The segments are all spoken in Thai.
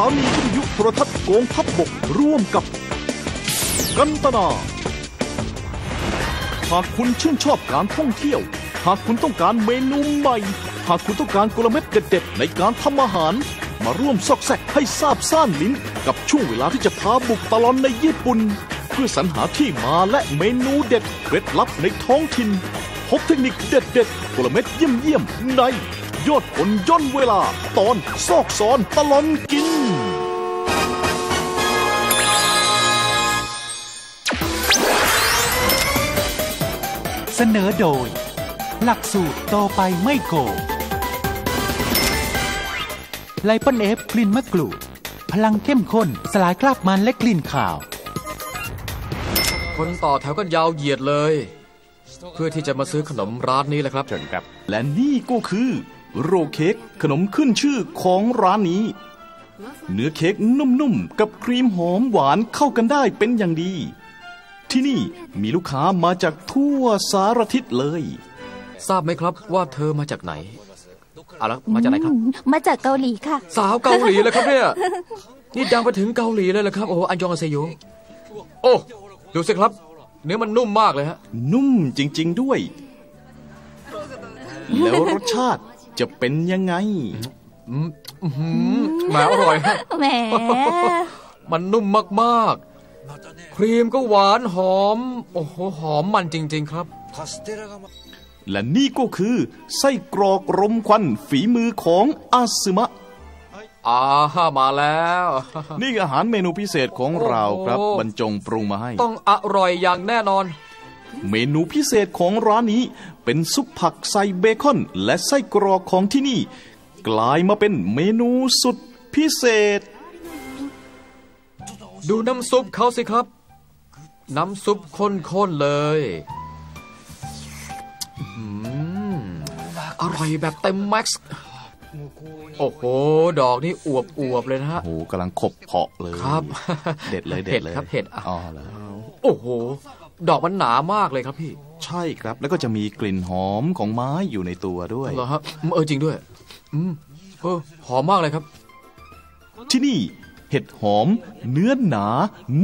ถานีวิทยุโทรทัศน์กองทัพบกร่วมกับ กันตนา หากคุณชื่นชอบการท่องเที่ยว หากคุณต้องการเมนูใหม่ หากคุณต้องการกลเม็ดเด็ดๆในการทำอาหาร มาร่วมซอกแซกให้ทราบซ่านลิ้น กับช่วงเวลาที่จะพาบุกตะลอนในญี่ปุ่น เพื่อสรรหาที่มาและเมนูเด็ดเคล็ดลับในท้องถิ่นพบเทคนิคเด็ดๆกลเม็ดเยี่ยมๆใน ยอดผลย่นเวลา ตอนซอกซอนตลอนกิน เสนอโดย หลักสูตรโตไปไม่โกงไลปอนเอฟกลิ่นมะกรูด พลังเข้มข้น สลายคราบมันและกลิ่นขาว คนต่อแถวกันยาวเหยียดเลย เพื่อที่จะมาซื้อขนมร้านนี้แหละครับ เชิญครับ และนี่ก็คือ โรลเค้กขนมขึ้นชื่อของร้านนี้ เนื้อเค้กนุ่มๆ กับครีมหอมหวานเข้ากันได้เป็นอย่างดี ที่นี่มีลูกค้ามาจากทั่วสารทิศเลย ทราบไหมครับว่าเธอมาจากไหนเอาละมาจากไหนครับ มาจากเกาหลีค่ะ สาวเกาหลีเลยครับเนี่ยนี่ดังไปถึงเกาหลีเลยเหรอครับโอ้โหอันยองอาเซโยโอ้ดูสิครับ เนื้อมันนุ่มมากเลยฮะนุ่มจริง ๆด้วย แล้วรสชาติ จะเป็นยังไงอืมอื้อหือแหมอร่อยฮะแหมมันนุ่มมากๆ ครีมก็หวานหอม โอ้โห หอมมันจริง ๆ ครับ และนี่ก็คือ ไส้กรอกรมควันฝีมือของอาซึมะอ่ามาแล้ว นี่คืออาหารเมนูพิเศษของเราครับโอ้โหบรรจงปรุงมาให้ ต้องอร่อยอย่างแน่นอน เมนูพิเศษของร้านนี้ เป็นซุปผักใส่เบคอน และไส้กรอกของที่นี่ กลายมาเป็นเมนูสุดพิเศษ ดูน้ำซุปเขาสิครับ น้ำซุปข้นๆเลยอืมอร่อยแบบเต็มแม็กซ์โอ้โห ดอกนี่อวบอวบๆเลยนะฮะโอ้โหกำลังขบเพาะเลยครับ เด็ดเลยเด็ดเลยเห็ดครับเห็ดอะอ๋อเหรอโอ้โห ดอกมันหนามากเลยครับพี่ใช่ครับ แล้วก็จะมีกลิ่นหอมของไม้อยู่ในตัวด้วยเหรอฮะอืมเออจริงด้วย อืมเออหอมมากเลยครับ ที่นี่เห็ดหอม เนื้อหนา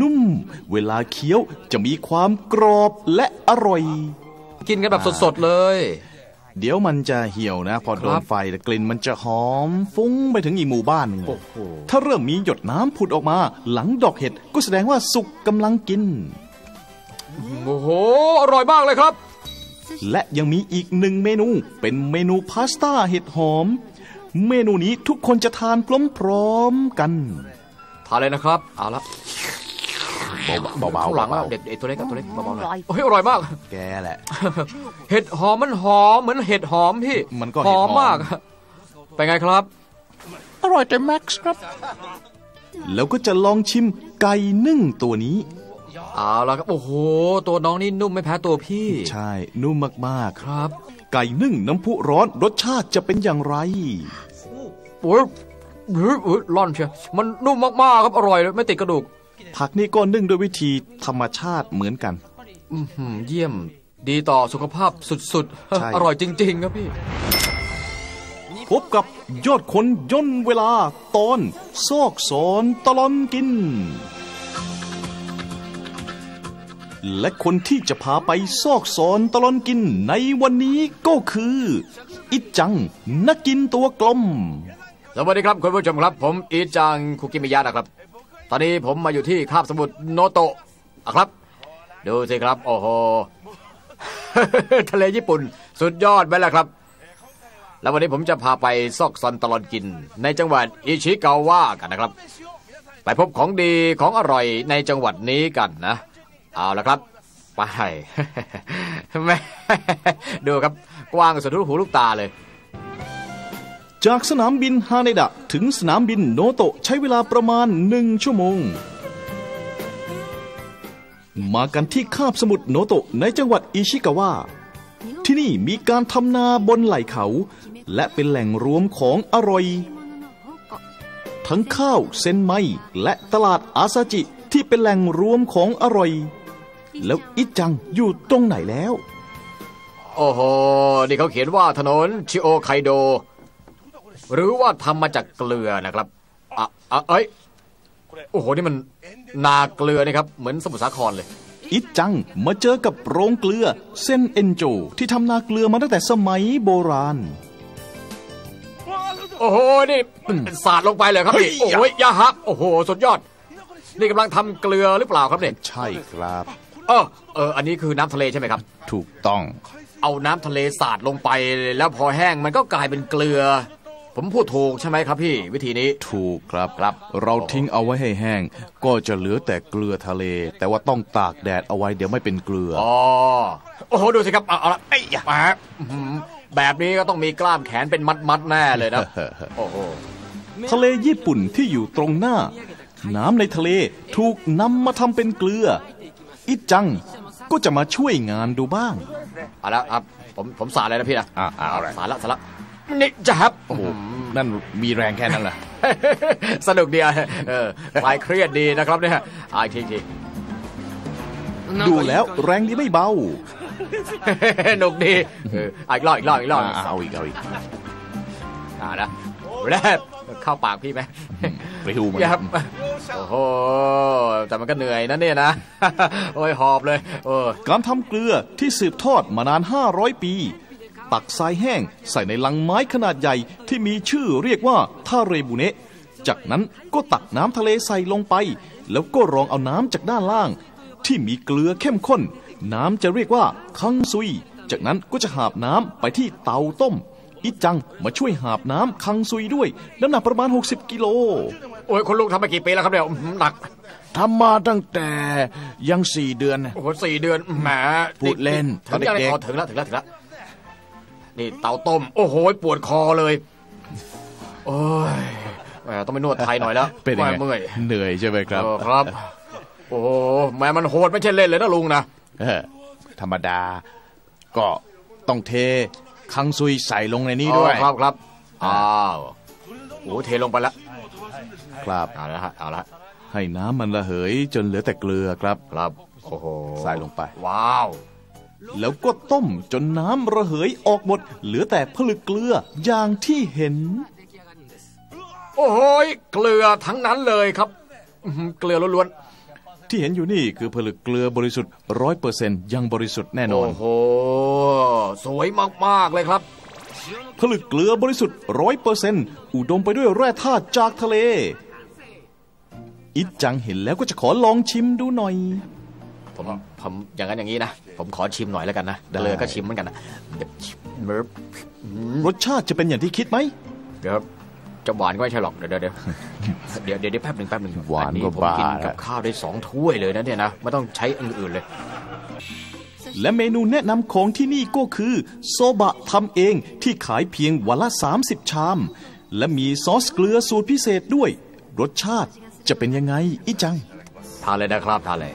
นุ่ม เวลาเคี้ยวจะมีความกรอบและอร่อย กินกันแบบสดๆเลย เดี๋ยวมันจะเหี่ยวนะ พอโดครันบไฟแต่กลิ่นมันจะหอม ฟุ้งไปถึงอีกหมู่บ้านหนึ่งเลโอ้ยโหถ้าเริ่มมีหยดน้ำผุดออกมา หลังดอกเห็ดก็แสดงว่าสุกกำลังกิน โอ้โห อร่อยมากเลยครับ และยังมีอีกหนึ่งเมนู เป็นเมนูพาสต้าเห็ดหอม เมนูนี้ทุกคนจะทานพร้อมๆกันทานเลยนะครับ เอาละเบาๆเบาข้างหลังอะๆเด็กไอ้ตัวเล็กกับตัวเล็กเบาๆหน่อร่ออยยโอ้ยอร่อยมาก แกแหละ เห็ดหอมมันหอมเหมือนเห็ดหอมพี่ มันก็หเห็ดอหอมมมาก เป็นไงครับ อร่อยเต็มแม็กซ์ครับ แล้วก็จะลองชิมไก่นึ่งตัวนี้ เอาละครับ โอ้โห ตัวน้องนี่นุ่มไม่แพ้ตัวพี่ ใช่ นุ่มมากครับๆไก่นึ่งน้ำพุร้อนรสชาติจะเป็นอย่างไรโอ้ยเฮ้ยเฮ้ยร่อนเชียวมันนุ่มมากๆครับอร่อยเลยไม่ติดกระดูก ผักนี่ก็นึ่งด้วยวิธีธรรมชาติเหมือนกันอื้อหือเยี่ยมดีต่อสุขภาพสุดใช่ๆอร่อยจริง ๆ ครับพี่ พบกับยอดคนย่นเวลาตอนซอกสอนตลอนกิน และคนที่จะพาไปซอกสอนตลอนกินในวันนี้ก็คือ อิจัง นักกินตัวกลม สวัสดีครับคุณผู้ชมครับ ผมอีจังคุกิมิยะนะครับ ตอนนี้ผมมาอยู่ที่คาบสมุทรโนโตะอะครับ ดูสิครับ โอ้โห ทะเลญี่ปุ่น สุดยอดไปแล้วครับ แล้ววันนี้ผมจะพาไปซอกซอนตลอดกิน ในจังหวัดอิชิกาวะกันนะครับ ไปพบของดีของอร่อยในจังหวัดนี้กันนะ เอาละครับ ไปแม่ดูครับกว้างสุดลูกหูลูกตาเลย จากสนามบินฮาเนดะ ถึงสนามบินโนโตะใช้เวลาประมาณหนึ่งชั่วโมง มากันที่คาบสมุทรโนโตะในจังหวัดอิชิกาวะที่นี่มีการทำนาบนไหล่เขา และเป็นแหล่งรวมของอร่อย ทั้งข้าวเซนไมและตลาดอาซาจิที่เป็นแหล่งรวมของอร่อย แล้วอิจังอยู่ตรงไหนแล้ว โอ้โห นี่เขาเขียนว่าถนนชิโอไคโด หรือว่าทำมาจากเกลือนะครับอะอะเอ้ย โอ้โห นี่มันนาเกลือนี่ครับ เหมือนสมุทรสาครเลย อิจังมาเจอกับโรงเกลือเซนเอนโจ ที่ทำนาเกลือมาตั้งแต่สมัยโบราณ โอ้โห นี่สาดลงไปเลยครับพี่เฮ้โอ้ยโหยาฮับ โอ้โห สุดยอด นี่กำลังทำเกลือหรือเปล่าครับเนี่ย ใช่ครับ เออเออ อันนี้คือน้ำทะเลใช่ไหมครับ ถูกต้อง เอาน้ำทะเลสาดลงไป แล้วพอแห้งมันก็กลายเป็นเกลือ ผมพูดถูกใช่ไหมครับพี่ วิธีนี้ ถูกครับครับ เราทิ้งเอาไว้ให้แห้ง ก็จะเหลือแต่เกลือทะเล แต่ว่าต้องตากแดดเอาไว้เดี๋ยวไม่เป็นเกลืออ๋อโอ้โหดูสิครับเอาเอาละไอ้ยะมาอื้อหือแบบนี้ก็ต้องมีกล้ามแขนเป็นมัดๆแน่เลยนะโอ้โหทะเลญี่ปุ่นที่อยู่ตรงหน้า น้ำในทะเลถูกนำมาทำเป็นเกลือ อิจังก็จะมาช่วยงานดูบ้างเอาละครับผมผมสาดเลยนะพี่นะอะอะเอาเลยสาดละสาดละนี่จะครับโอ้โหนั่นมีแรงแค่นั้นเหรอสนุกดีอะเออคลายเครียดดีนะครับเนี่ยอ่าอีกทีอีกทีดูแล้วแรงดีไม่เบาสนุกดีเอออะอีกรอบอีกรอบอีกรอบอะเอาอีกเอาอีกอ่านะแรก เข้าปากพี่ไหมไปดูมันครับโอ้โหแต่มันก็เหนื่อยนะเนี่ยนะ โอ้ยหอบเลยเออการทำเกลือที่สืบทอดมานาน 500 ปี ตักทรายแห้งใส่ในลังไม้ขนาดใหญ่ที่มีชื่อเรียกว่าทาเรบุเนะจากนั้นก็ตักน้ำทะเลใส่ลงไป แล้วก็รองเอาน้ำจากด้านล่าง ที่มีเกลือเข้มข้น น้ำจะเรียกว่าคังซุย จากนั้นก็จะหาบน้ำไปที่เตาต้ม อิจังมาช่วยหาบน้ำคังซุยด้วย น้ำหนักประมาณ 60 กิโล โอ้ยคุณลุงทำมากี่ปีแล้วครับเนี่ยอื้อหือหนัก ทำมาตั้งแต่ยังสี่เดือน โอ้โหสี่เดือนแหมพูดเล่นถึงตอนเด็กๆ อ๋อถึงแล้วถึงแล้วถึงแล้วนี่เตาต้ม โอ้โหปวดคอเลยโอ้ยแหมต้องไปนวดไทยหน่อยแล้วเป็นยังไงแหม่เมื่อยเหนื่อยใช่ไหมครับเออครับ โอ้โหแหม่มันโหดไม่ใช่เล่นเลยนะลุงนะ เออธรรมดา ก็ต้องเท คังซุยใส่ลงในนี้ด้วยอ๋อครับครับอ้าวโอ้โหเทลงไปแล้วครับเอาละฮะเอาละให้น้ำมันระเหยจนเหลือแต่เกลือครับครับโอ้โหใส่ลงไป ว้าว แล้วก็ต้มจนน้ำระเหยออกหมด เหลือแต่ผลึกเกลืออย่างที่เห็น โอ้โหเกลือทั้งนั้นเลยครับอื้อหือเกลือล้วน ที่เห็นอยู่นี่คือผลึกเกลือบริสุทธิ์ร้อยเปอร์เซ็นยังบริสุทธิ์แน่ๆนอน โอ้โห สวยมาก ๆ เลยครับ ผลึกเกลือบริสุทธิ์ร้อยเปอร์เซ็นอุดมไปด้วยแร่ธาตุจากทะเล อิจจังเห็นแล้วก็จะขอลองชิมดูหน่อย ผมผมอย่างนั้นอย่างนี้นะ ผมขอชิมหน่อยแล้วกันนะได้เกลือก็ชิมเหมือนกันนะเดี๋ยวชิมเบิร์บรสชาติจะเป็นอย่างที่คิดไหมเดี๋ยว จะหวานก็ไม่ใช่หรอกเดี๋ยวเดี๋ยวเดี๋ยวเดี๋ยวเดี๋ยวเดี๋ยวแป๊บหนึ่งแป๊บหนึ่งหวานอัก็ผมบ้ากินกับข้าวได้สองถ้วยเลยนะเนี่ยนะไม่ต้องใช้อันอื่นเลย และเมนูแนะนำของที่นี่ก็คือ โซบะทำเองที่ขายเพียงวันละ 30 ชาม และมีซอสเกลือสูตรพิเศษด้วย รสชาติจะเป็นยังไงอิจัง ทานเลยนะครับทานเลย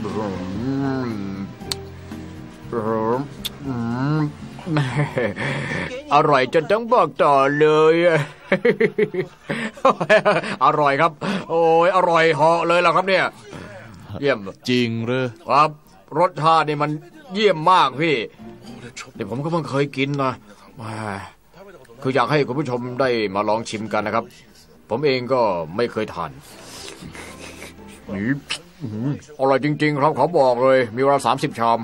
แม่อ ร่อยจนต้องบอกต่อเลย อร่อยครับ โอ้ยอร่อยเหาะเลยล่ะครับเนี่ย เยี่ยมจริงเหรอครับ รสชาตินี่มันเยี่ยมมากพี่เดี๋ยวผมก็เพิ่งเคยกินนะแหมคืออยากให้คุณผู้ชมได้มาลองชิมกันนะครับ ผมเองก็ไม่เคยทานนี่อื้อหืออร่อยจริง ๆ ครับเขาบอกเลย มีเวลาสามสิบชาม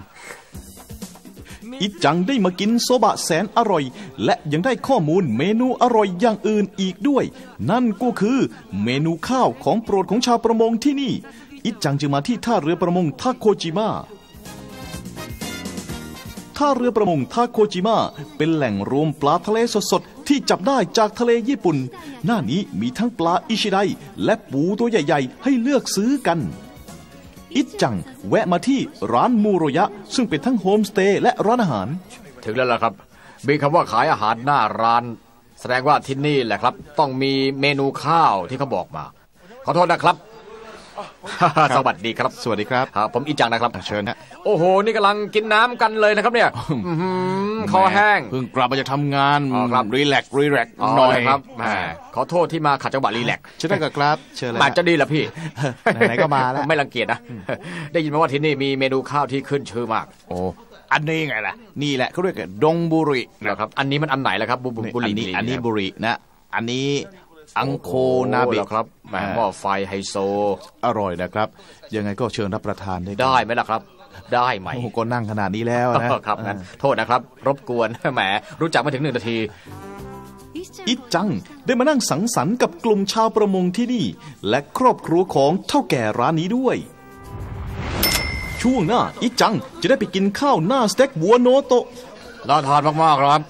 อิจังได้มากินโซบะแสนอร่อย และยังได้ข้อมูลเมนูอร่อยอย่างอื่นอีกด้วย นั่นก็คือเมนูข้าวของโปรดของชาวประมงที่นี่ อิจังจึงมาที่ท่าเรือประมงทาโคจิมะท่าเรือประมงทาโคจิมะเป็นแหล่งรวมปลาทะเลสดๆ ที่จับได้จากทะเลญี่ปุ่น หน้านี้มีทั้งปลาอิชิไดและปูตัวใหญ่ ๆ ให้เลือกซื้อกัน อิจัง แวะมาที่ร้านมูโรยะ ซึ่งเป็นทั้งโฮมสเตย์และร้านอาหาร ถึงแล้วล่ะครับ มีคำว่าขายอาหารหน้าร้าน แสดงว่าที่นี่แหละครับ ต้องมีเมนูข้าวที่เขาบอกมา ขอโทษนะครับ สวัสดีครับ สวัสดีครับครับ ผมอีจังนะครับ เชิญฮะ โอ้โห นี่กำลังกินน้ำกันเลยนะครับเนี่ยอื้อหือคอแห้ง เพิ่งกลับมาจะทำงานอ๋อครับ relax relax อ๋อหน่อยครับแหมขอโทษที่มาขัดจังหวะ relax เชิญได้กับครับ เชิญเลยอาจจะดีเหรอพี่ ไหนๆก็มาแล้ว ไม่รังเกียจนะ ได้ยินมาว่าที่นี่มีเมนูข้าวที่ขึ้นชื่อมาก โอ้อันนี้ไงล่ะ นี่แหละเขาเรียกว่าดงบุรินะครับ อันนี้มันอันไหนล่ะครับบุบุบุหอัรี่นนี้บุหรี่อันนี้เยบุรินะ อันนี้ อังโคโอ้นาบิเหรอครับแหมหม้อไฟไฮโซ อร่อยนะครับ ยังไงก็เชิญรับประทานได้ได้ไหมล่ะครับ ได้ไหมโอ้โหก็นั่งขนาดนี้แล้วนะครับงั้นโทษนะครับ รบกวนแหมรู้จักมาถึงหนึ่งนาทีอิจังได้มานั่งสังสรรค์กับกลุ่มชาวประมงที่นี่ และครอบครัวของเท่าแก่ร้านนี้ด้วย ช่วงหน้าอิจังจะได้ไปกินข้าวหน้าสเต็กวัวโนโตะน่าทานมากๆครับ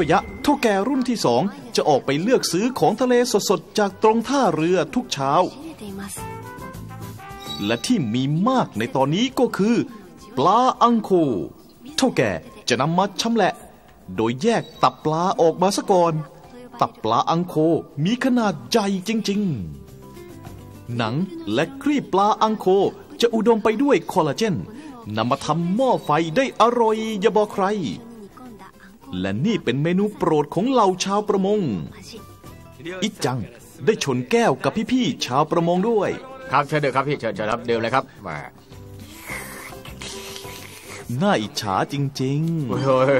ระยะเท่าแก่รุ่นที่สองจะออกไปเลือกซื้อของทะเลสดๆ จากตรงท่าเรือทุกเช้า และที่มีมากในตอนนี้ก็คือ ปลาอังโคเท่าแก่จะนำมาชำแหละ โดยแยกตับปลาออกมาซะก่อน ตับปลาอังโคมีขนาดใหญ่จริง ๆ หนังและครีบปลาอังโคจะอุดมไปด้วยคอลลาเจนนำมาทำหม้อไฟได้อร่อยอย่าบอกใคร และนี่เป็นเมนูโปรดของเหล่าชาวประมง อิจังได้ชนแก้วกับพี่ๆชาวประมงด้วย ครับเชิญเดี๋ยวครับพี่เชิญเชิญครับเดิมเลยครับแหมน่าอิจฉาจริงเฮ้ย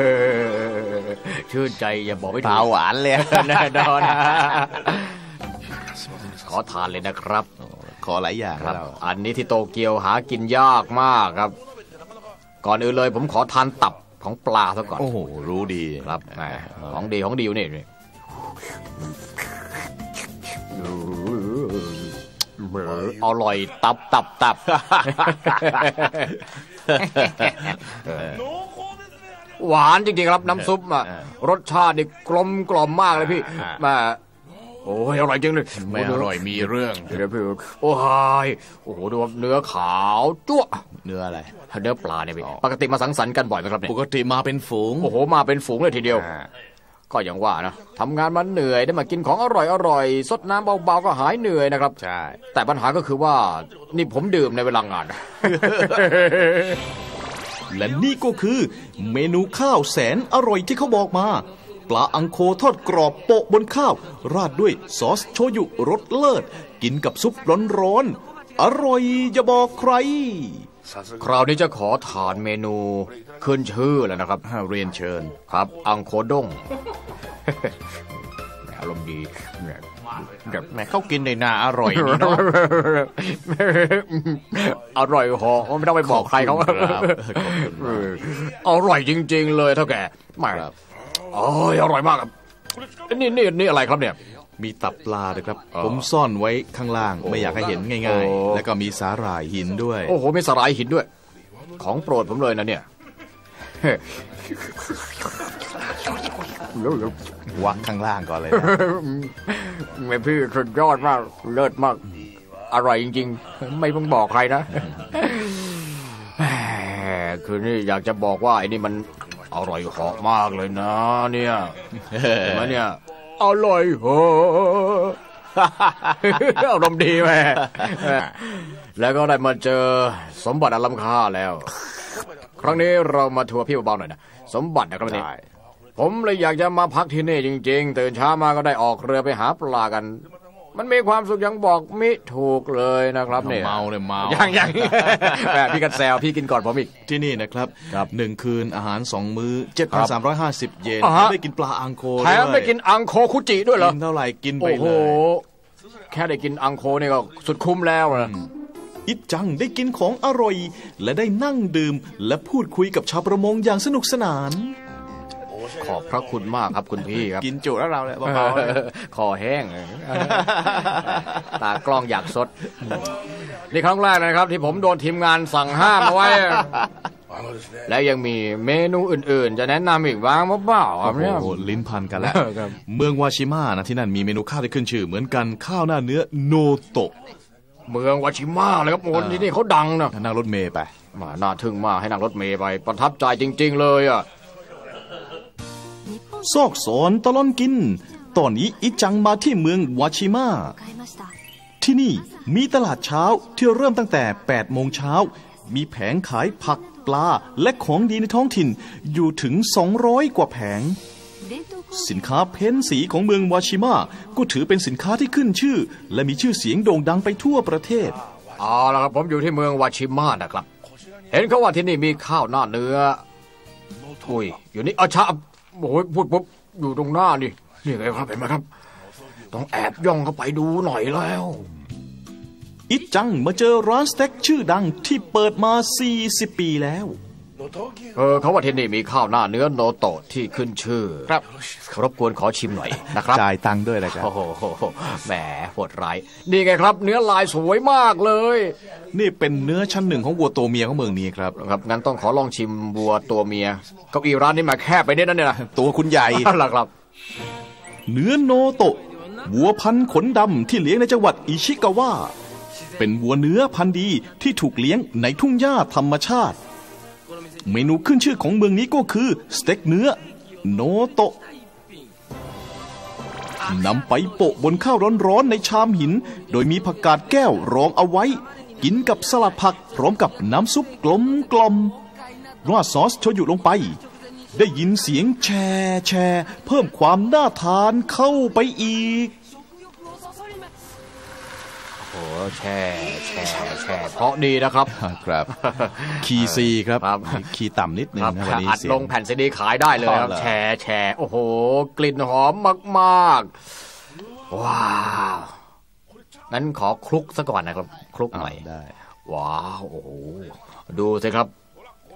ชื่นใจอย่าบอกไม่ถูตากหวานเลยแน่นอนนะขอทานเลยนะครับ ขอหลายอย่างครับเราอันนี้ที่โตเกียวหากินยากมากครับ ก่อนอื่นเลยผมขอทานตับ ของปลาซะก่อน โอ้โห รู้ดีครับแหมของดีของดีอยู่นี่นี่อร่อยตับตับตับหวานจริงๆครับน้ำซุปอะรสชาตินี่กลมกล่อมมากเลยพี่แมา โอ้ยอร่อยจริงเลยไม่อร่อยมีเรื่องเดี๋ยวพี่โอ้ยโอ้โหดูว่าเนื้อขาวจั่วะเนื้ออะไรเนื้อปลาเนี่ยพี่ปกติมาสังสรรค์กันบ่อยไหมครับเนี่ยปกติมาเป็นฝูงโอ้โหมาเป็นฝูงเลยทีเดียว ก็อย่างว่านะทำงานมันเหนื่อยได้มากินของอร่อยอร่อยๆสดน้ำเบาๆก็หายเหนื่อยนะครับใช่แต่ปัญหาก็คือว่านี่ผมดื่มในเวลางานๆและนี่ก็คือเมนูข้าวแสนอร่อยที่เขาบอกมา ปลาอังโคทอดกรอบโปะบนข้าว ราดด้วยซอสโชยุรสเลิศ กินกับซุปร้อนๆอร่อยอย่าบอกใคร คราวนี้จะขอทานเมนูขึ้นชื่อแล้วนะครับเรียนเชิญครับ อังโคด้งแหมอารมณ์ดีแหมแบบแหมเขากินในนาอร่อยนี่เนาะอร่อยเหอไม่ต้องไปบอกใครเขาขอบคุณครับเอออร่อยจริง ๆ เลยเท่าแก่ไม่ครับ โอ้ยอร่อยมากครับนี่นี่นี่อะไรครับเนี่ย มีตับปลาด้วยครับอ๋อผมซ่อนไว้ข้างล่างไม่อยากให้เห็นง่ายโอ้ๆแล้วก็มีสาหร่ายหินด้วย โอ้โหมีสลายหินด้วย ของโปรดผมเลยนะเนี่ยวักข้างล่างก่อนเลยนะแม่พี่สุดยอดมากเลิศมาก อร่อยจริง ๆ ไม่ต้องบอกใครนะแหมคือนี่อยากจะบอกว่าไอ้นี่มัน อร่อยเหาะมากเลยนะ เนี่ยเห็นไหมเนี่ยอร่อยเหอะอารมณ์ดีแม่แล้วก็ได้มาเจอสมบัติอันล้ำค่าแล้ว ครั้งนี้เรามาทัวร์พี่เบาๆหน่อยนะสมบัตินะครับวันนี้ใช่ผมเลยอยากจะมาพักที่นี่จริง ๆ ตื่นเช้ามาก็ได้ออกเรือไปหาปลากัน มันมีความสุขอยังบอกมิถูกเลยนะครับเนี่ยเมาเลยเมายังยังแหมพี่กันแซวพี่กินก่อนผมอีก ที่นี่นะครับครับหนึ่งคืนอาหารสองมื้อครับ7,350เยนอ่าฮะได้กินปลาอังโคแถมได้กินอังโคคุจิด้วยเหรอกินเท่าไหร่กินไปโอ้โหเลยแค่ได้กินอังโคนี่ก็สุดคุ้มแล้วนะอิจจังได้กินของอร่อย และได้นั่งดื่ม และพูดคุยกับชาวประมงอย่างสนุกสนาน ขอบพระคุณมากครับคุณพี่ครับ กินจุแล้วเราเนี่ยเบาๆเลยคอแห้ง ตากล้องอยากสด นี่ครั้งแรกนะครับ ที่ผมโดนทีมงานสั่งห้ามเอาไว้ และยังมีเมนูอื่นๆ จะแนะนำอีกบ้างเปล่าๆคโอ้รับเนี่ยโหลิ้นพันกันแล้วครับเมืองวาชิมะนะที่นั่นมีเมนูข้าวที่ขึ้นชื่อ เหมือนกันข้าวหน้าเนื้อโนโตะเมืองวาชิมะเลยครับโอ้โหที่นี่เขาดังนะนั่งรถเมย์ไปมาน่าทึ่งมากให้นั่งรถเมย์ไปประทับใจจริง ๆ เลยอะ ซอกสอนตลอนกิน ตอนนี้อิจังมาที่เมืองวาชิมะที่นี่มีตลาดเช้าที่เริ่มตั้งแต่ 8 โมงเช้า มีแผงขายผักปลาและของดีในท้องถิ่นอยู่ถึง 200 กว่าแผง สินค้าเพ้นสีของเมืองวาชิมะก็ถือเป็นสินค้าที่ขึ้นชื่อ และมีชื่อเสียงโด่งดังไปทั่วประเทศเอาละครับผมอยู่ที่เมืองวาชิมะนะครับ เห็นเขาว่าที่นี่มีข้าวหน้าเนื้ออุ้ยอยู่นี่อาชา โอ้ยพูดปุ๊บอยู่ตรงหน้านี่นี่ไงครับเห็นไหมครับ ต้องแอบย่องเข้าไปดูหน่อยแล้ว อิจังมาเจอร้านสเต็กชื่อดังที่เปิดมา 40 ปีแล้ว เออเขาว่าที่นี่มีข้าวหน้าเนื้อโนโตะที่ขึ้นชื่อ ครับ รบกวนขอชิมหน่อยนะครับจ่ายตังค์ด้วยนะครับโอ้โหแหมโหดร้ายนี่ไงครับ เนื้อลายสวยมากเลย นี่เป็นเนื้อชั้นหนึ่งของวัวตัวเมียของเมืองนี้ครับครับงั้นต้องขอลองชิมบัวตัวเมียเก้าอี้ร้านนี้มาแคบไปนิดนั่นเนี่ยนะตัวคุณใหญ่นั่นแหละครับเนื้อโนโตะวัวพันธุ์ขนดำที่เลี้ยงในจังหวัดอิชิกาวะเป็นวัวเนื้อพันธุ์ดีที่ถูกเลี้ยงในทุ่งหญ้าธรรมชาติ เมนูขึ้นชื่อของเมืองนี้ก็คือสเต็กเนื้อ โนโตะนำไปโปะบนข้าวร้อนๆในชามหิน โดยมีผักกาดแก้วรองเอาไว้ กินกับสลัดผักพร้อมกับน้ำซุปกลมกลมๆราดซอสโชยุลงไป ได้ยินเสียงแชร์แชร์เพิ่มความน่าทานเข้าไปอีก โอ้แช่แช่แช่เพราะดีนะครับ ครับ คีย์ซีครับครับ คีย์ต่ำนิดนึงครับนะวันนี้อัดเสียลงงแผ่นซีดีขายได้เลยครับอ๋อเหรอแช่แช่โอ้โห กลิ่นหอมมากๆ ว้าวงั้นขอคลุกซะก่อนนะครับ คลุกหน่อยได้ ว้าวโอ้โหดูสิครับ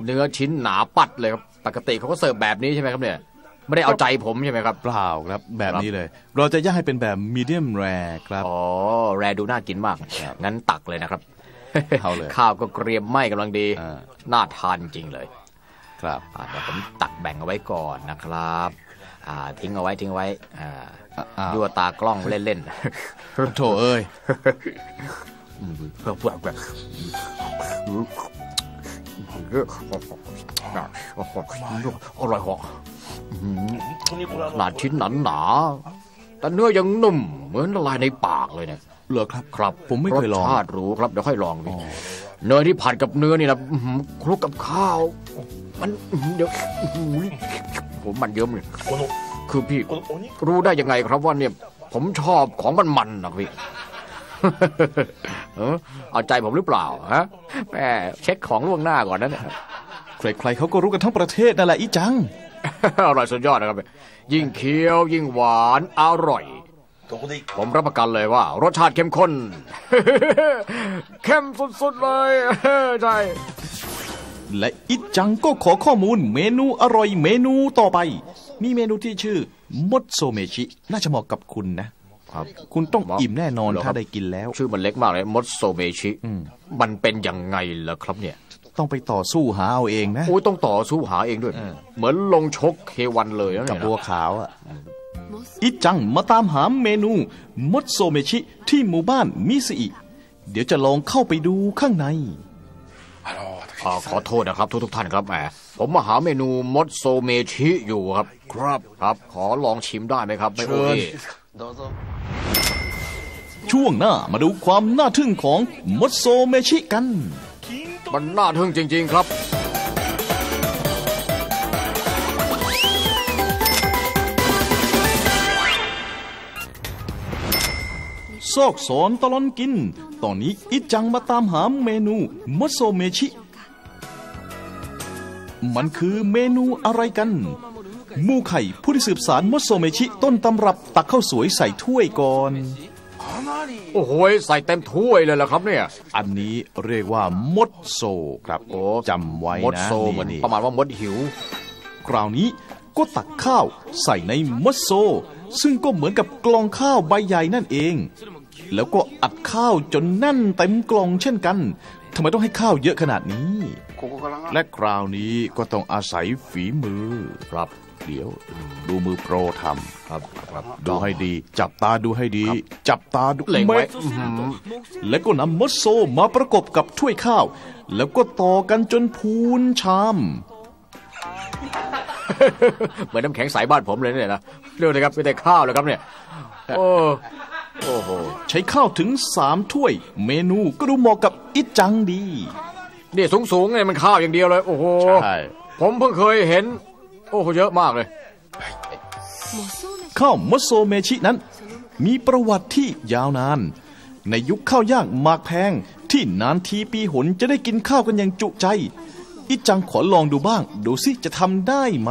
เนื้อชิ้นหนาปัดเลยครับ ปกติเขาก็เสิร์ฟแบบนี้ใช่ไหมครับเนี่ย ไม่ได้เอาใจผมใช่ไหมครับ เปล่าครับแบบนี้เลย เราจะย่างให้เป็นแบบมีเดียมแรครับ อ๋อ แรดูน่ากินมาก งั้นตักเลยนะครับเอาเลยข้าวก็เกรียมไหมกำลังดีอ่าน่าทานจริงเลย ครับอ่าเดี๋ยวผมตักแบ่งเอาไว้ก่อนนะครับอ่าทิ้งเอาไว้ทิ้งเอาไว้อ่าอ่ายั่วตากล้องเล่นโถเอ้ยๆเพื่อเพื่อแบบอร่อยเหรอ หนาชิ้นหนาหนาๆแต่เนื้อยังนุ่มเหมือนละลายในปากเลยเนี่ยเหรอครับครับ ผมไม่เคยลองรสชาติรู้ครับเดี๋ยวค่อยลองดิเนยที่ผัดกับเนื้อนี่นะอื้อหือคลุกกับข้าว มันอื้อหือเดี๋ยวอื้อหือผมมันเยิ้มเลยคือพี่รู้ได้ยังไงครับว่าเนี่ยผมชอบของมันมันๆนะพี่เออเอาใจผมหรือเปล่าฮะแหมเช็คของล่วงหน้าก่อนนะเนี่ยใครๆเขาก็รู้กันทั้งประเทศนั่นแหละอีจัง อร่อยสุดยอดนะครับ ยิ่งเคี้ยว ยิ่งหวานอร่อย ผมรับประกันเลยว่า รสชาติเข้มข้น เข้มสุดๆเลยใช่และอิจังก็ขอข้อมูลเมนูอร่อยเมนูต่อไป มีเมนูที่ชื่อมดโซเมชิ น่าจะเหมาะกับคุณนะ ครับ คุณต้องอิ่มแน่นอนเหรอครับถ้าได้กินแล้ว ชื่อมันเล็กมากเลยมดโซเมชิ มันเป็นยังไงล่ะครับเนี่ย ต้องไปต่อสู้หาเอาเองนะ โอ้ยต้องต่อสู้หาเองด้วย เหมือนลงชก K-1 เลยนะกับเนี่ยบัวนะขาวอะอิจังมาตามหาเมนูมดโซเมชิที่หมู่บ้านมิสอิเดี๋ยวจะลองเข้าไปดูข้างในอ่าขอโทษนะครับทุกทุกๆท่านครับแหมผมมาหาเมนูมดโซเมชิอยู่ครับ ครับครับ ขอลองชิมได้ไหมครับไม่โอเคช่วงหน้ามาดูความน่าทึ่งของมดโซเมชิกัน มันน่าทึ่งจริง ๆ ครับซอกสอนตลอนกิน ตอนนี้อิจังมาตามหาเมนูมดโซเมชิ มันคือเมนูอะไรกัน มูไข่ผู้ที่สืบสารมดโซเมชิต้นตำรับตักข้าวสวยใส่ถ้วยก่อน โอ้โหใส่เต็มถ้วยเลยล่ะครับเนี่ย อันนี้เรียกว่ามดโซครับโอ้จำไว้มดนะโซเหมือนนี่ประมาณว่ามดหิว คราวนี้ก็ตักข้าวใส่ในมดโซ ซึ่งก็เหมือนกับกล่องข้าวใบใหญ่นั่นเอง แล้วก็อัดข้าวจนแน่นเต็มกล่องเช่นกันทำไมต้องให้ข้าวเยอะขนาดนี้ และคราวนี้ก็ต้องอาศัยฝีมือ ครับ เดี๋ยวดูมือโปรทครับครับำดูให้ดี จับตาดูให้ดี จับตาดูเล็งไว้เม็ดแล้วก็นำมดโซมาประกบกับถ้วยข้าว แล้วก็ต่อกันจนพูนชามเหมือนน้ำแข็งใสบ้านผมเลยเนี่ยนะเรื่องเลยครับไม่แต่ข้าวเลยครับเนี่ยโอ้โอ้โหใช้ข้าวถึงสามถ้วย เมนูก็ดูเหมาะกับอิจังดีนี่สูงสูงๆเนี่ยมันข้าวอย่างเดียวเลย โอ้โหใช่ผมเพิ่งเคยเห็น โอ้โหเยอะมากเลย ข้าวมะโซเมชินั้น มีประวัติที่ยาวนาน ในยุคข้าวยากหมากแพงที่นานทีปีหนจะได้กินข้าวกันอย่างจุใจ อิจังขอลองดูบ้าง ดูสิจะทำได้ไหม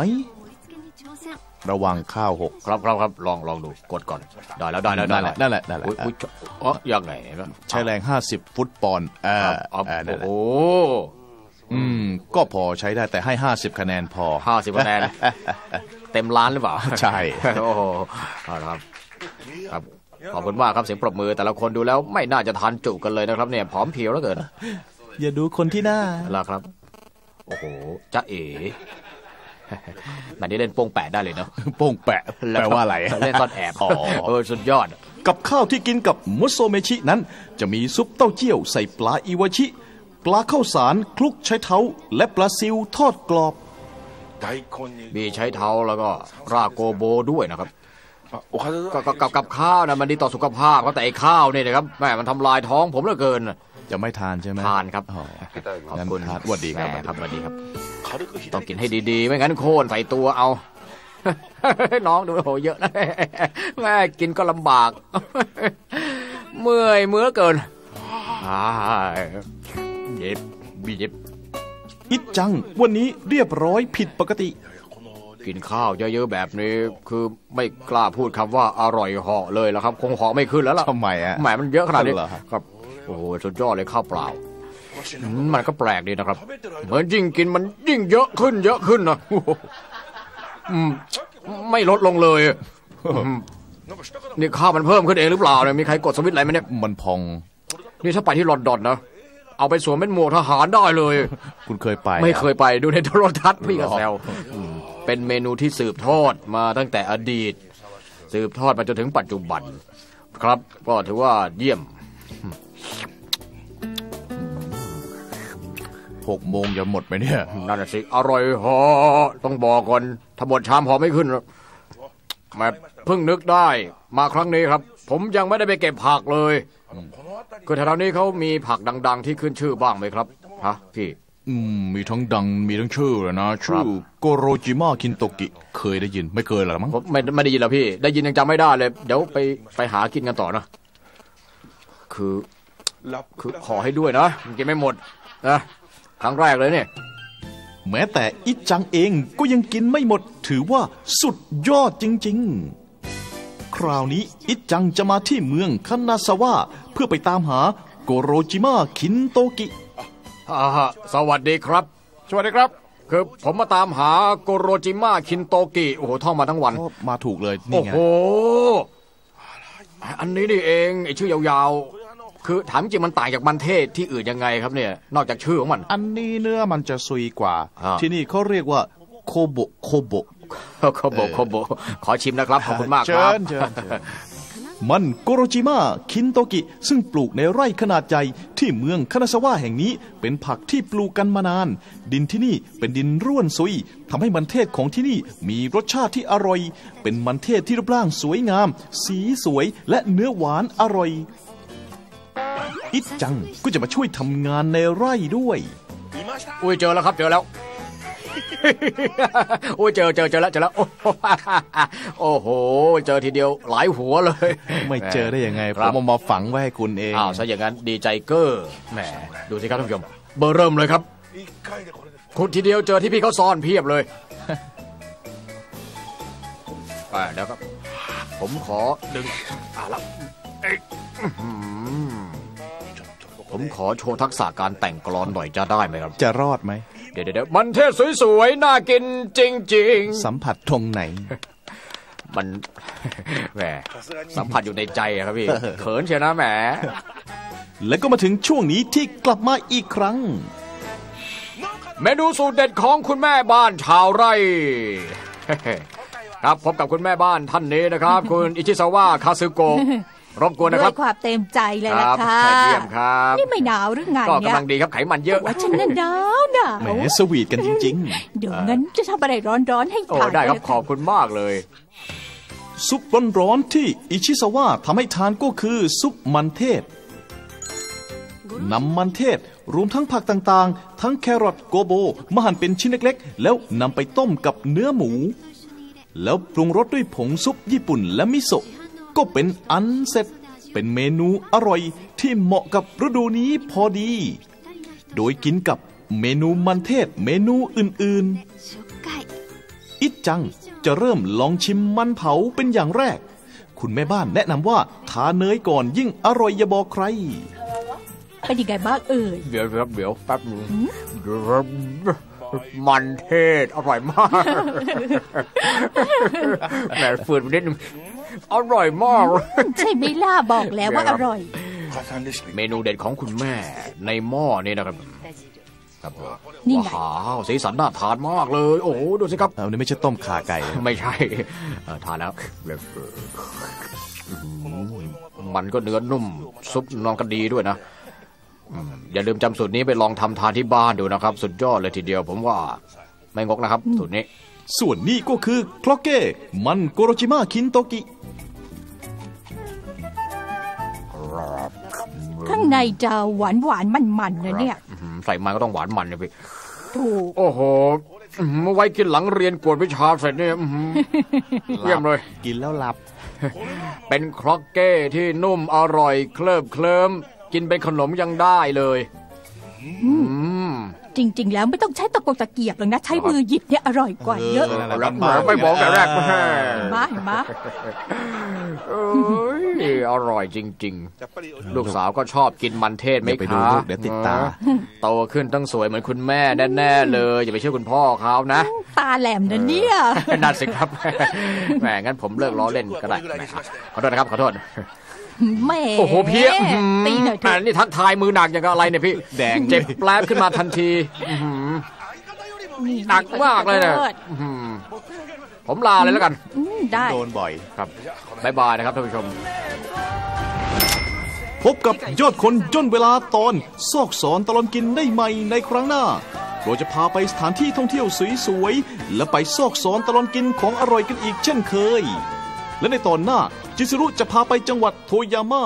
ระวังข้าวหกครับครับครับลองลองดูกดก่อน ได้แล้วได้แล้วได้นั่นแหละนั่นแหละนั่นแหละอุ๊ยอุ๊ยอ๋อยังไงนะใช้แรง 50 ฟุตปอนด์เออครับเอาเออนั่นแหละโอ้ อืม ก็พอใช้ได้แต่ให้ 50 คะแนนพอห้าสิบคะแนน เต็มล้านหรือเปล่า ใช่ โอ้โหเอาละครับ ครับ ขอบคุณมากครับเสียงปรบมือ แต่ละคนดูแล้วไม่น่าจะทานจุกันเลยนะครับ เนี่ยผอมเพรียวแล้วเกิน อย่าดูคนที่หน้าแล้วครับ โอ้โหจ้าเอ๋แบบนี้เล่นโป้งแปะได้เลยเนาะโป้งแปะแปลว่าอะไรเล่นซ่อนแอบอ๋อเออสุดยอด กับข้าวที่กินกับมะโซเมชินั้น จะมีซุปเต้าเจี้ยวใส่ปลาอิวาชิ ปลาข้าวสารคลุกใช้เท้าและปลาซิวทอดกรอบ มีใช้เท้าแล้วก็รากโกโบด้วยนะครับกับกับกับข้าวนะมันดีต่อสุขภาพก็แต่ไอ้ข้าวเนี่ยนะครับแม่มันทำลายท้องผมเหลือเกิน จะไม่ทานใช่ไหมทานครับขอบคุณครับสวัสดีครับครับสวัสดีครับ ต้องกินให้ดีๆ ไม่งั้นโค่นใส่ตัวเอาน้องดูโหเยอะนะแม่กินก็ลำบาก เมื่อยเมื่อเกิน เย็บบีเย็บอิจัง วันนี้เรียบร้อยผิดปกติ กินข้าวเยอะๆแบบนี้ คือไม่กล้าพูดคำว่าอร่อยเหาะเลยแล้วครับ คงเหาะไม่ขึ้นแล้วล่ะทำไมอะแหมมันเยอะขนาดนี้เหรอครับครับโอ้โหสุดยอดเลยข้าวเปล่าอืมมันก็แปลกดีนะครับ เหมือนยิ่งกินมันยิ่งเยอะขึ้น เยอะขึ้นนะอืมไม่ลดลงเลยอืมนี่ข้าวมันเพิ่มขึ้นเองหรือเปล่าเนี่ยมีใครกดสวิตช์อะไรไหมเนี่ยมันพอง นี่ถ้าไปที่ลอนดอนนะ เอาไปสวมเป็นหมวกทหารได้เลย คุณเคยไป ไม่เคยอะไปดูในโทรทัศน์พี่ก็หรอแซวอืมเป็นเมนูที่สืบทอดมาตั้งแต่อดีต สืบทอดมาจนถึงปัจจุบัน ครับ ก็ถือว่าเยี่ยมหกโมงจะหมดไหมเนี่ยนั่นนะสิอร่อยเหอต้องบอกก่อนถ้าหมดชามพอไม่ขึ้นหรอกแม่เพิ่งนึกได้ มาครั้งนี้ครับ ผมยังไม่ได้ไปเก็บผักเลย คือแถวๆนี้เขามีผักดัง ๆ ที่ขึ้นชื่อบ้างไหมครับ ฮะพี่มีทั้งดังมีทั้งชื่อเลยนะ ชื่อโกโรจิมาคินโตกิ เคยได้ยินไม่เคยหรอมั้งผมไม่ไม่ได้ยินหรอวพี่ ได้ยินยังจำไม่ได้เลย เดี๋ยวไปไปหากินกันต่อนะ คือคือขอให้ด้วยนะมันกินไม่หมดนะครั้งแรกเลยเนี่ยแม้แต่อิจังเองก็ยังกินไม่หมด ถือว่าสุดยอดจริง ๆ คราวนี้อิจังจะมาที่เมืองคานาซาวะเพื่อไปตามหาโกโรจิมะคินโตกิอ่าฮะสวัสดีครับ สวัสดีครับ คือผมมาตามหาโกโรจิมะคินโตกิโอ้โหท่องมาทั้งวันก็มาถูกเลยโอ้นี่ไง โห อันนี้นี่เองไอ้ชื่อยาวๆ คือถามจริงมันต่างจากมันเทศที่อื่นยังไงครับเนี่ย นอกจากชื่อของมัน อันนี้เนื้อมันจะซุยกว่า อ่า ที่นี่เขาเรียกว่าโคโบะโคโบะ โคโบโคโบกขอชิมนะครับ ขอบคุณมากครับมันโกโรจิมาคินโตกิ ซึ่งปลูกในไร่ขนาดใหญ่ที่เมืองคานาซาวะแห่งนี้ เป็นผักที่ปลูกกันมานาน ดินที่นี่เป็นดินร่วนซุย ทำให้มันเทศของที่นี่มีรสชาติที่อร่อย เป็นมันเทศที่รูปร่างสวยงาม สีสวยและเนื้อหวานอร่อย อิจังก็จะมาช่วยทำงานในไร่ด้วยอุ้ยเจอแล้วครับเจอแล้ว โอ้เจอเจอเจอแล้วเจอแล้วโอ้โห เจอทีเดียวหลายหัวเลย ไม่เจอได้ยังไงผมมาฝังไว้ให้คุณเองอ้าวซะอย่างนั้นดีใจเกอร์แหมดูสิครับท่านผู้ชมเบอร์เริ่มเลยครับคุณทีเดียวเจอที่พี่เขาซ่อนเพียบเลยอ่เดี๋ยวครับ ผมขอดึงอ่าแล้วผมขอโชว์ทักษะการแต่งกลอนหน่อยจะได้ไหมครับ จะรอดไหม ดี๋ยวเดี๋ยวเดี๋ยวมันเทศสวยๆ น่ากินจริงสัมผัสตรงไหนๆมันแหมสัมผัสอยู่ในใจอะครับพี่ เขินเชียวนะแหม และก็มาถึงช่วงนี้ที่กลับมาอีกครั้ง เมนูสูตรเด็ดของคุณแม่บ้านชาวไร่ครับพบกับคุณแม่บ้านท่านนี้นะครับ คุณอิชิซาวะคาซึโกะ รบกวนนะด้ครัวบยความเต็มใจเลยคล่ะรับค่ะเยี่ยมครับนี่ไม่หนาวหรือไงก็เนี่ยกำลังดีครับไขมันเยอะว่าฉันน่ะหนาวหนาวแหมสวีทกันจริงเดี๋ยวงั้นจะทำอะไรร้อนๆให้โอ้ทานได้ครับเลยขอบคุณมากเลยๆซุปร้อนๆที่อิชิซาวะทำให้ทานก็คือซุปมันเทศนำมันเทศรวมทั้งผักต่างๆ ทั้งแครอทโกโบมาหั่นเป็นชิ้นเล็กๆ แล้วนำไปต้มกับเนื้อหมู แล้วปรุงรสด้วยผงซุปญี่ปุ่นและมิโซะ ก็เป็นอันเสร็จ เป็นเมนูอร่อยที่เหมาะกับฤดูนี้พอดี โดยกินกับเมนูมันเทศเมนูอื่นๆ อิจจังจะเริ่มลองชิมมันเผาเป็นอย่างแรก คุณแม่บ้านแนะนำว่าทาเนยก่อนยิ่งอร่อยอย่าบอกใคร เป็นยังไงบ้างเอ่ย เดี๋ยวครับเดี๋ยวแป๊บนึงมันเทศอร่อยมากแหมฝืนไปนิดนึง อร่อยมากใช่ไหมล่าบอกแล้วว่าอร่อย เมนูเด็ดของคุณแม่ในหม้อนี่นะครับครับนี่าวสีสันน่าทานมากเลย โอ้โหดูสิครับอันนี้ไม่ใช่ต้มขาไก่ ไม่ใช่ทานแล้วมันก็เนื้อนุ่ม ซุปนองกันดีด้วยนะ อย่าลืมจำสูตรนี้ไปลองทำทานที่บ้านดูนะครับ สุดยอดเลยทีเดียว ผมว่าไม่งกนะครับ สูตรนี้ ส่วนนี้ก็คือคลอกเก้มันโกโรจิมะคินโตกิางในจะหวานหวานมันมันๆนะเนี่ยอื้อหือใส่มันก็ต้องหวานมันนะพี่ถูกโอ้โหอื้อหือไว้กินหลังเรียนกวดวิชาเสร็จเนี่ยอื้อหือเยี่ยมเลย กินแล้วหลับ เป็นครอกเก้ที่นุ่มอร่อยเคลิบเคลิ้มกินเป็นขนมยังได้เลย อืม จริง ๆ แล้วไม่ต้องใช้ตะกงตะเกียบหรอกนะ ใช้มือหยิบเนี่ยอร่อยกว่าเยอะรับมาไม่บอกแต่แรกมาให้มาเห็นไหมเอร่อยจริง ๆ ลูกสาวก็ชอบกินมันเทศไม่ไปดูลูกเดี๋ยวติดตา โตขึ้นต้องสวยเหมือนคุณแม่แน่ๆเลยอย่าไปเชื่อคุณพ่อเขานะ ตาแหลมนะเนี่ยนั่นสิครับ แหมงั้นผมเลิกล้อเล่นก็ได้ครับขอโทษนะครับ ขอโทษ แหม่โอ้โหเพี้ยตีหน่อยเถแหมอะนี่ทักทายมือหนักอย่างกับอะไรเนี่ยพี่ แดงเจ็บแปลบขึ้นมาทันทีอื้อหือหนักมากเลยเนี่ยอื้อหือผมลาเลยแล้วกันอืมได้โดนบ่อยครับบ๊ายบายนะครับท่านผู้ชม พบกับยอดคนย่นเวลาตอนซอกสอนตลอนกินได้ใหม่ในครั้งหน้าเราจะพาไปสถานที่ท่องเที่ยวสวยๆและไปซอกสอนตลอนกินของอร่อยกันอีกเช่นเคย และในตอนหน้าจิซุรุจะพาไปจังหวัดโทยาม่า